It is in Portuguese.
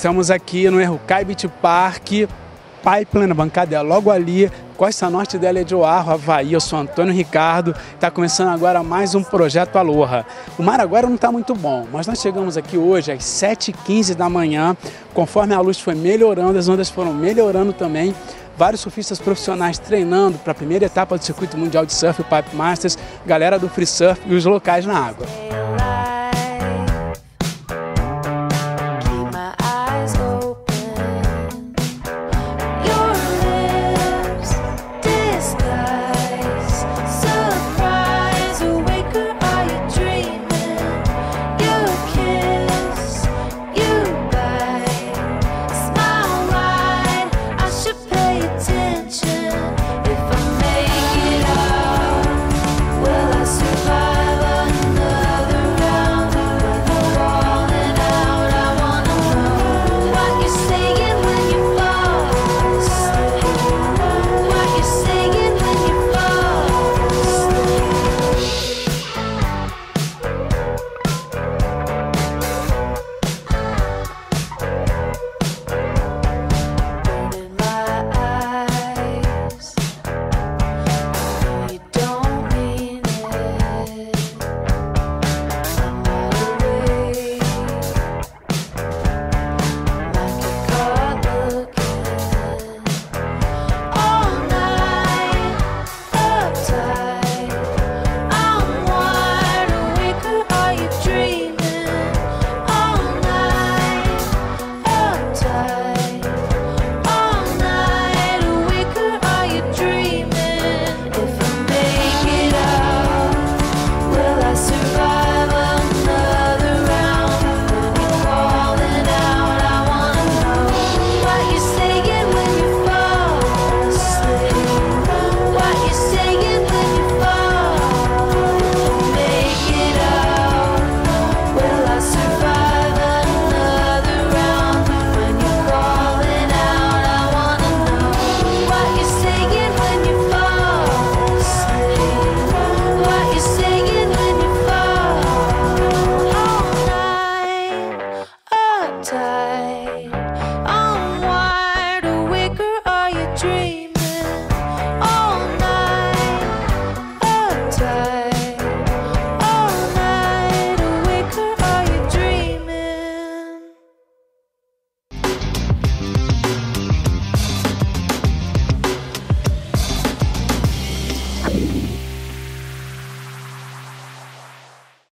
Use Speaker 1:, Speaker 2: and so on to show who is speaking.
Speaker 1: estamos aqui no Errucai Beach Park, Pipeline, na bancada é logo ali, Costa Norte dela é de Oahu, Havaí, eu sou Antônio Ricardo, está começando agora mais um Projeto Aloha. O mar agora não está muito bom, mas nós chegamos aqui hoje às 7h15 da manhã, conforme a luz foi melhorando, as ondas foram melhorando também, vários surfistas profissionais treinando para a primeira etapa do Circuito Mundial de Surf, o Pipe Masters, galera do Free Surf e os locais na água.